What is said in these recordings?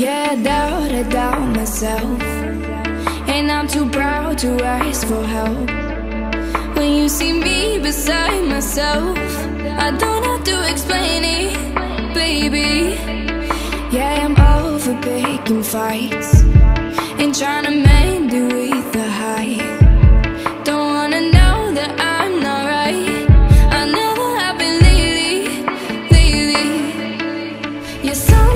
Yeah, I doubt, I doubt myself. And I'm too proud to ask for help. When you see me beside myself I don't have to explain it, baby. Yeah, I'm over picking fights.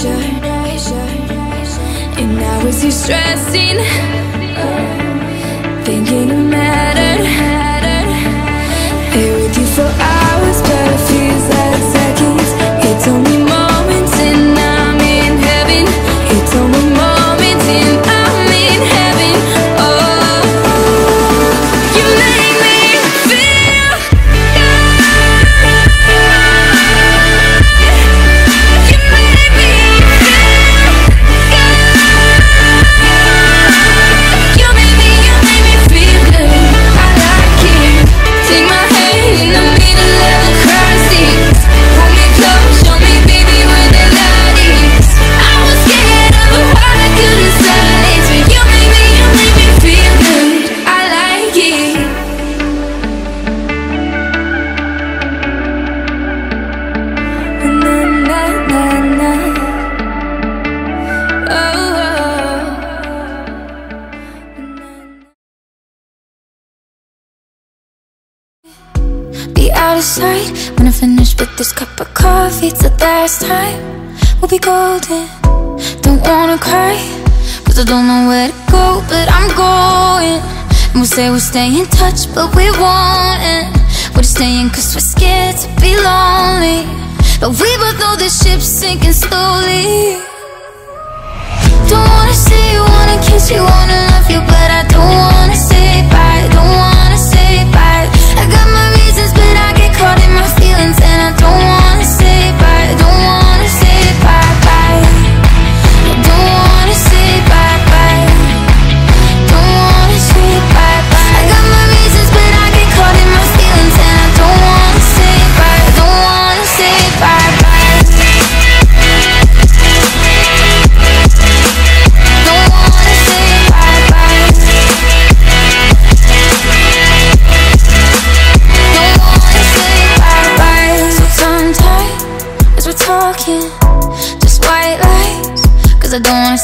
pressure And now is he stressing When I finish with this cup of coffee? It's the last time, we'll be golden. Don't wanna cry Cause I don't know where to go But I'm going. And we'll say we'll stay in touch But we won't. We're just staying cause we're scared to be lonely. But we both know the ship's sinking slowly. Don't wanna see you, wanna kiss you, wanna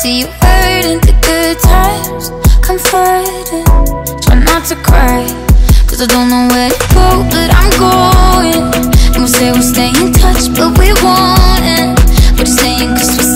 see you hurting the good times. Comforting, try not to cry Cause I don't know where to go, but I'm going. And we'll say we'll stay in touch, but we won't We're staying cause we're